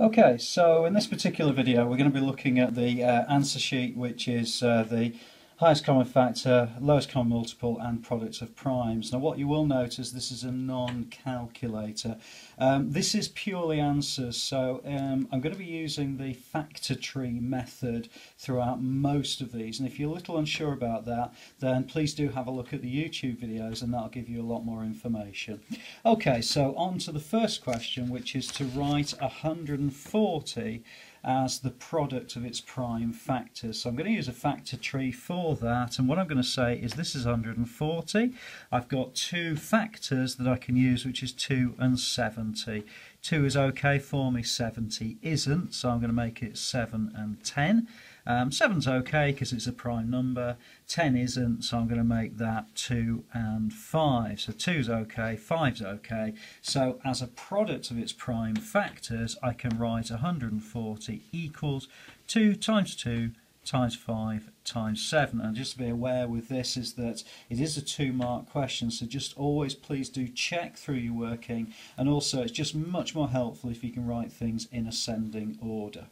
Okay, so in this particular video we're going to be looking at the uh, answer sheet which is uh, the highest common factor, lowest common multiple and products of primes. Now what you will notice this is a non-calculator. Um, this is purely answers so um, I'm going to be using the factor tree method throughout most of these and if you're a little unsure about that then please do have a look at the YouTube videos and that'll give you a lot more information. Okay so on to the first question which is to write 140 as the product of its prime factors. So I'm going to use a factor tree for that and what I'm going to say is this is 140. I've got two factors that I can use which is 2 and 70. 2 is okay for me, 70 isn't, so I'm going to make it 7 and 10. Um, 7's okay because it's a prime number, 10 isn't, so I'm going to make that 2 and 5. So 2's okay, 5's okay. So as a product of its prime factors, I can write 140 equals 2 times 2 times 5 times 7 and just to be aware with this is that it is a two mark question so just always please do check through your working and also it's just much more helpful if you can write things in ascending order.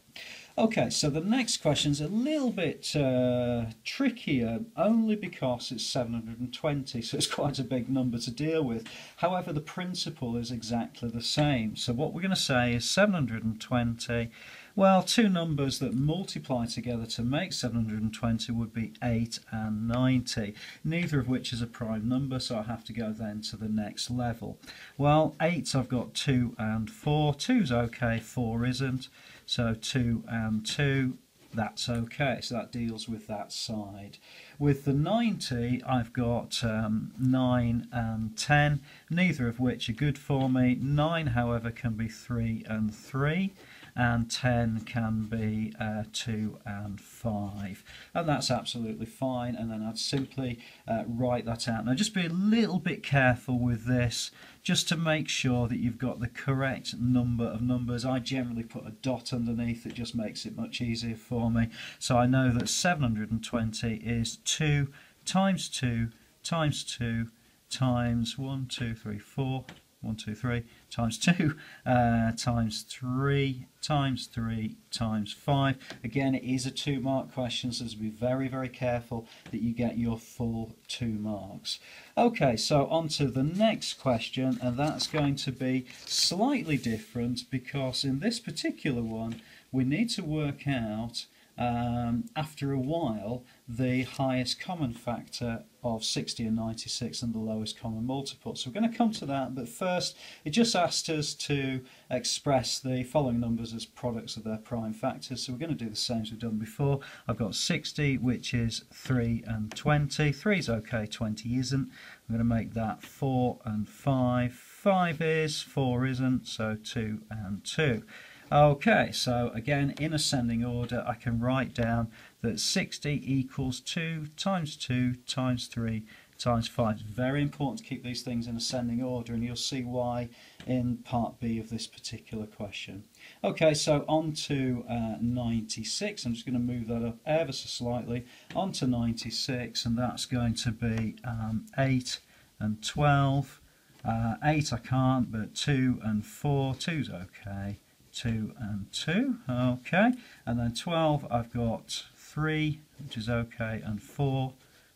Okay, so the next question is a little bit uh, trickier only because it's 720, so it's quite a big number to deal with. However, the principle is exactly the same. So what we're going to say is 720 well, two numbers that multiply together to make 720 would be 8 and 90, neither of which is a prime number, so I have to go then to the next level. Well, 8 I've got 2 and 4, 2's okay, 4 isn't, so 2 and 2 that's okay. So that deals with that side. With the 90, I've got um, 9 and 10, neither of which are good for me. 9, however, can be 3 and 3 and 10 can be uh, 2 and 5 and that's absolutely fine and then I'd simply uh, write that out. Now just be a little bit careful with this just to make sure that you've got the correct number of numbers. I generally put a dot underneath, it just makes it much easier for me. So I know that 720 is 2 times 2 times 2 times 1, 2, 3, 4, 1, 2, 3 times 2 uh, times 3 times 3 times 5. Again, it is a two mark question, so be very, very careful that you get your full two marks. Okay, so on to the next question, and that's going to be slightly different because in this particular one, we need to work out um, after a while the highest common factor of 60 and 96 and the lowest common multiple. So we're going to come to that, but first it just asked us to express the following numbers as products of their prime factors. So we're going to do the same as we've done before. I've got 60, which is 3 and 20. 3 is okay, 20 isn't. I'm going to make that 4 and 5. 5 is, 4 isn't, so 2 and 2. Okay, so again, in ascending order, I can write down that 60 equals 2 times 2 times 3 times 5. It's very important to keep these things in ascending order, and you'll see why in part B of this particular question. Okay, so on to uh, 96. I'm just going to move that up ever so slightly. On to 96, and that's going to be um, 8 and 12. Uh, 8 I can't, but 2 and 4. 2's okay. 2 and 2, okay. And then 12, I've got 3, which is okay, and 4,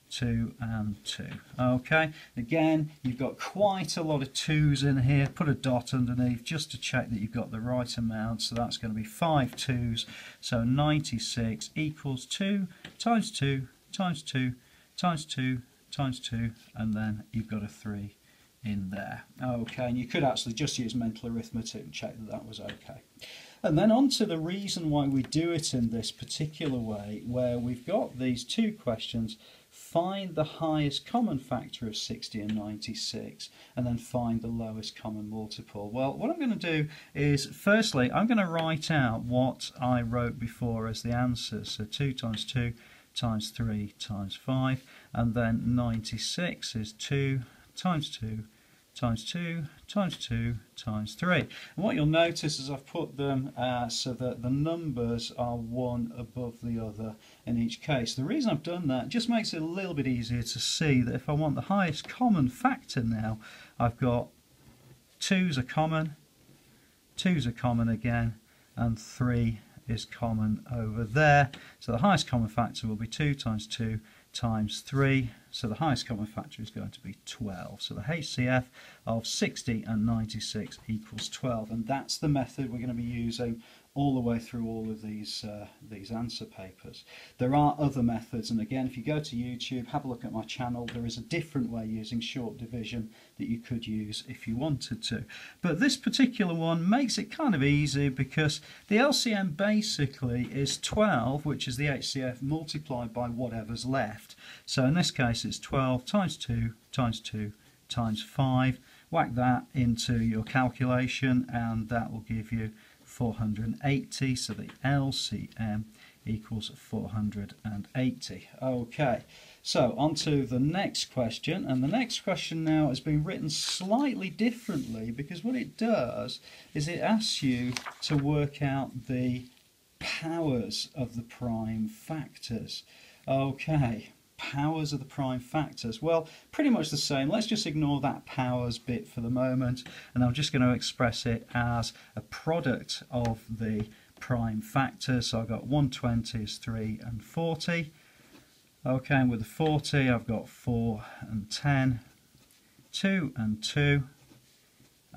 2 and 2. Okay, again, you've got quite a lot of 2's in here. Put a dot underneath just to check that you've got the right amount. So that's going to be 5 2's. So 96 equals 2 times 2 times 2 times 2 times 2, and then you've got a 3 in there. Okay, and you could actually just use mental arithmetic and check that that was okay. And then on to the reason why we do it in this particular way, where we've got these two questions, find the highest common factor of 60 and 96, and then find the lowest common multiple. Well, what I'm going to do is, firstly, I'm going to write out what I wrote before as the answers. So 2 times 2 times 3 times 5, and then 96 is 2 times 2 times 2 times 2 times 3. And what you'll notice is I've put them uh, so that the numbers are one above the other in each case. The reason I've done that just makes it a little bit easier to see that if I want the highest common factor now, I've got 2's are common, 2's are common again, and 3 is common over there. So the highest common factor will be 2 times 2 times 3. So the highest common factor is going to be 12. So the HCF of 60 and 96 equals 12. And that's the method we're going to be using all the way through all of these uh, these answer papers. There are other methods and again if you go to YouTube have a look at my channel there is a different way using short division that you could use if you wanted to. But this particular one makes it kind of easy because the LCM basically is 12 which is the HCF multiplied by whatever's left. So in this case it's 12 times 2 times 2 times 5. Whack that into your calculation and that will give you 480 so the LCM equals 480 okay so on to the next question and the next question now has been written slightly differently because what it does is it asks you to work out the powers of the prime factors. Okay powers of the prime factors? Well, pretty much the same. Let's just ignore that powers bit for the moment, and I'm just going to express it as a product of the prime factors. So I've got 120 is 3 and 40. Okay, and with the 40, I've got 4 and 10, 2 and 2,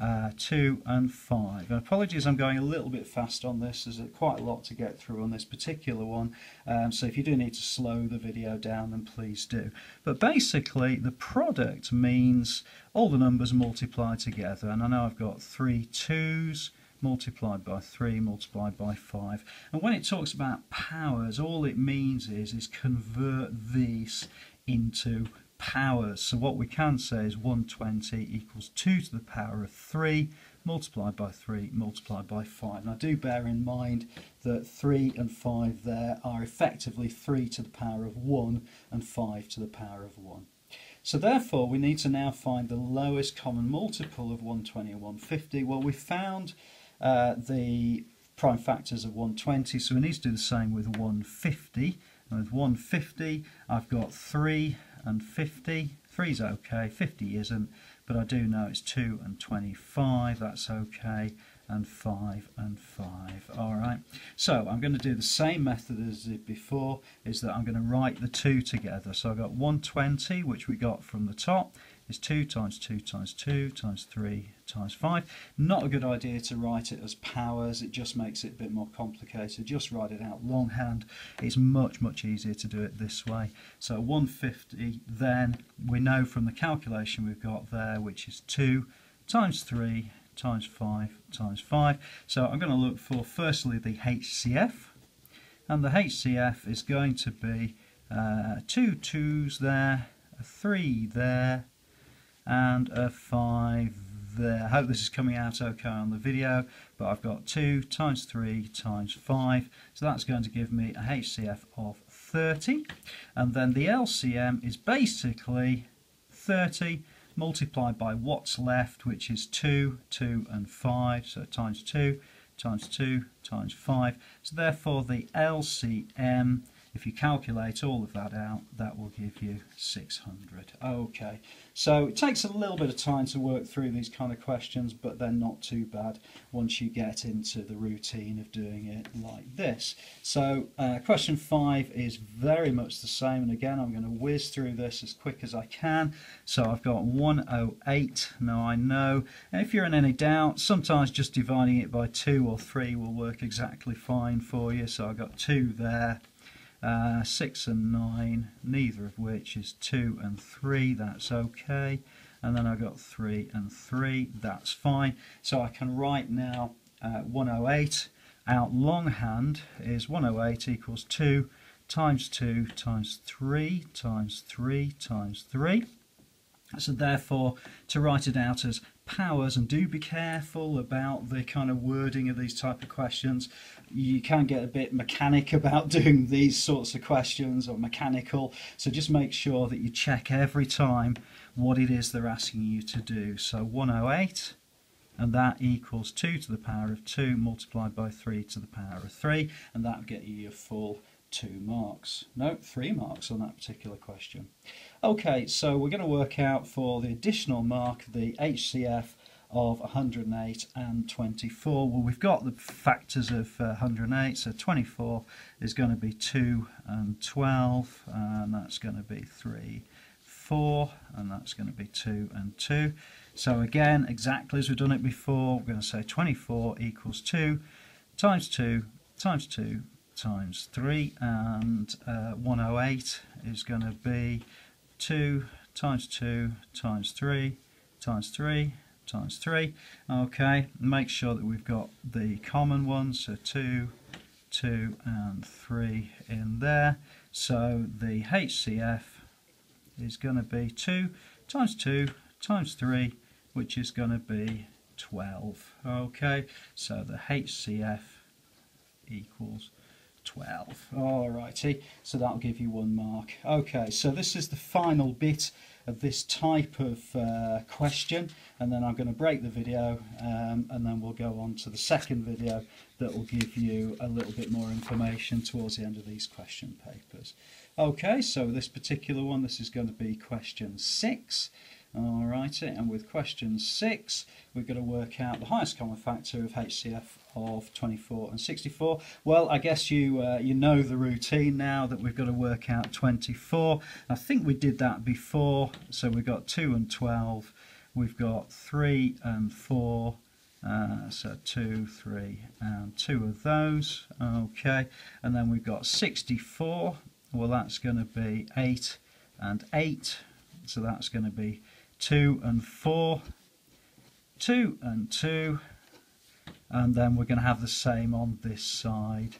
uh, 2 and 5. And apologies I'm going a little bit fast on this, there's quite a lot to get through on this particular one, um, so if you do need to slow the video down then please do. But basically the product means all the numbers multiplied together, and I know I've got three twos, multiplied by 3 multiplied by 5 and when it talks about powers all it means is is convert these into So what we can say is 120 equals 2 to the power of 3 multiplied by 3 multiplied by 5. Now do bear in mind that 3 and 5 there are effectively 3 to the power of 1 and 5 to the power of 1. So therefore we need to now find the lowest common multiple of 120 and 150. Well we found uh, the prime factors of 120 so we need to do the same with 150 and with 150 I've got 3 and 50. 3 is okay, 50 isn't, but I do know it's 2 and 25, that's okay, and 5 and 5. Alright, so I'm going to do the same method as before, is that I'm going to write the two together. So I've got 120, which we got from the top, is 2 times 2 times 2 times 3 times 5. Not a good idea to write it as powers, it just makes it a bit more complicated. Just write it out longhand. It's much, much easier to do it this way. So 150, then we know from the calculation we've got there, which is 2 times 3 times 5 times 5. So I'm going to look for firstly the HCF, and the HCF is going to be uh, two twos there, a 3 there, and a 5 there. I hope this is coming out okay on the video, but I've got 2 times 3 times 5, so that's going to give me a HCF of 30, and then the LCM is basically 30 multiplied by what's left, which is 2, 2 and 5, so times 2 times 2 times 5, so therefore the LCM if you calculate all of that out, that will give you 600. Okay, so it takes a little bit of time to work through these kind of questions, but they're not too bad once you get into the routine of doing it like this. So uh, question five is very much the same, and again, I'm going to whiz through this as quick as I can. So I've got 108. Now I know, if you're in any doubt, sometimes just dividing it by two or three will work exactly fine for you. So I've got two there uh, 6 and 9, neither of which is 2 and 3, that's okay. And then I've got 3 and 3, that's fine. So I can write now uh, 108 out longhand is 108 equals 2 times 2 times 3 times 3 times 3. So therefore, to write it out as powers, and do be careful about the kind of wording of these type of questions. You can get a bit mechanic about doing these sorts of questions or mechanical, so just make sure that you check every time what it is they're asking you to do. So 108 and that equals 2 to the power of 2 multiplied by 3 to the power of 3 and that will get you your full two marks. No, three marks on that particular question. Okay, so we're going to work out for the additional mark the HCF of 108 and 24. Well, we've got the factors of uh, 108, so 24 is going to be 2 and 12, and that's going to be 3, 4, and that's going to be 2 and 2. So again, exactly as we've done it before, we're going to say 24 equals 2 times 2 times 2 times 3, and uh, 108 is going to be 2 times 2 times 3 times 3 times 3. Okay, make sure that we've got the common ones, so 2, 2 and 3 in there. So the HCF is going to be 2 times 2 times 3, which is going to be 12. Okay, so the HCF equals 12. Alrighty, so that'll give you one mark. Okay, so this is the final bit of this type of uh, question and then I'm going to break the video um, and then we'll go on to the second video that will give you a little bit more information towards the end of these question papers. Okay, so this particular one, this is going to be question 6. Alrighty, and with question 6, we're going to work out the highest common factor of HCF of 24 and 64. Well, I guess you uh, you know the routine now that we've got to work out 24. I think we did that before, so we've got 2 and 12, we've got 3 and 4, uh, so 2, 3 and 2 of those, okay, and then we've got 64, well that's going to be 8 and 8, so that's going to be 2 and 4, 2 and 2, and then we're going to have the same on this side.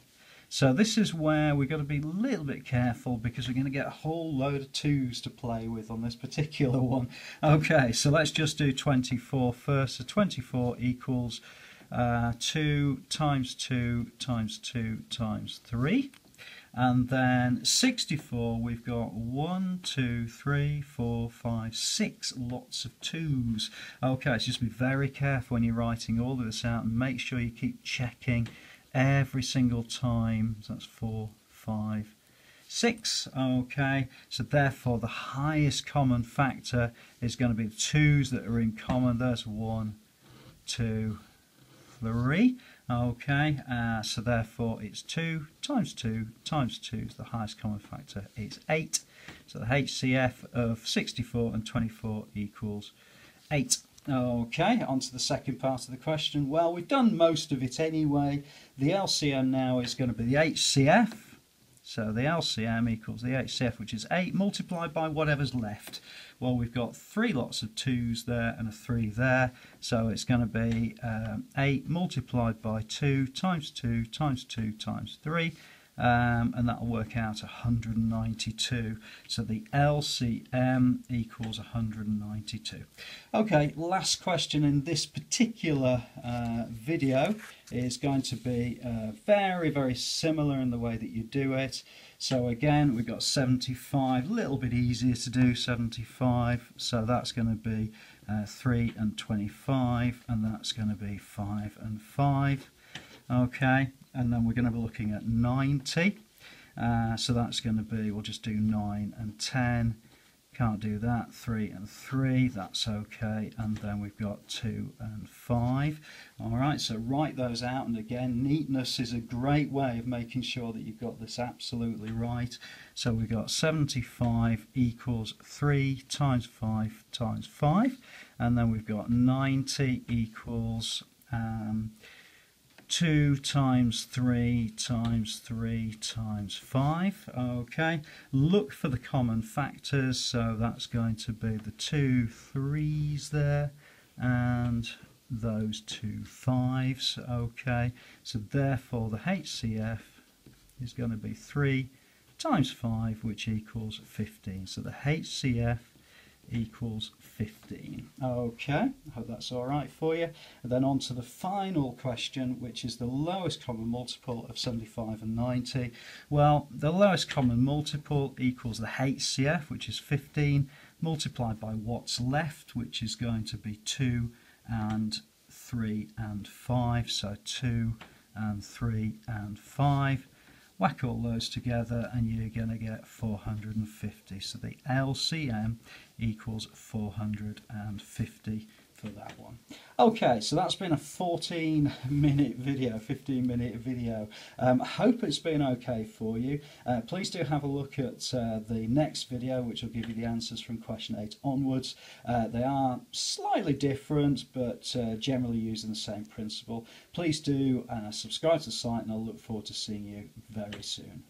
So this is where we've got to be a little bit careful because we're going to get a whole load of twos to play with on this particular one. Okay, so let's just do 24 first. So 24 equals uh, 2 times 2 times 2 times 3. And then 64, we've got one, two, three, four, five, six lots of twos. Okay, so just be very careful when you're writing all of this out and make sure you keep checking every single time. So that's four, five, six. Okay, so therefore the highest common factor is going to be the twos that are in common. There's one, two, three. Okay, uh, so therefore it's 2 times 2 times 2, so the highest common factor is 8. So the HCF of 64 and 24 equals 8. Okay, on to the second part of the question. Well, we've done most of it anyway. The LCM now is going to be the HCF. So the LCM equals the HCF, which is 8 multiplied by whatever's left. Well, we've got three lots of 2's there and a 3 there. So it's going to be um, 8 multiplied by 2 times 2 times 2 times 3 um, and that'll work out 192. So the LCM equals 192. Okay, last question in this particular uh, video is going to be uh, very, very similar in the way that you do it. So again, we've got 75, a little bit easier to do 75, so that's going to be uh, 3 and 25, and that's going to be 5 and 5. Okay, and then we're going to be looking at 90. Uh, so that's going to be, we'll just do 9 and 10. Can't do that. 3 and 3, that's okay. And then we've got 2 and 5. Alright, so write those out. And again, neatness is a great way of making sure that you've got this absolutely right. So we've got 75 equals 3 times 5 times 5. And then we've got 90 equals... Um, 2 times 3 times 3 times 5. Okay, look for the common factors, so that's going to be the two threes there and those two fives. Okay, so therefore the HCF is going to be 3 times 5, which equals 15. So the HCF equals 15. Okay, I hope that's all right for you. And then on to the final question, which is the lowest common multiple of 75 and 90. Well, the lowest common multiple equals the HCF, which is 15, multiplied by what's left, which is going to be 2 and 3 and 5. So 2 and 3 and 5 whack all those together and you're going to get 450 so the LCM equals 450 for that one. Okay, so that's been a 14 minute video, 15 minute video. Um, hope it's been okay for you. Uh, please do have a look at uh, the next video, which will give you the answers from question 8 onwards. Uh, they are slightly different, but uh, generally using the same principle. Please do uh, subscribe to the site, and I'll look forward to seeing you very soon.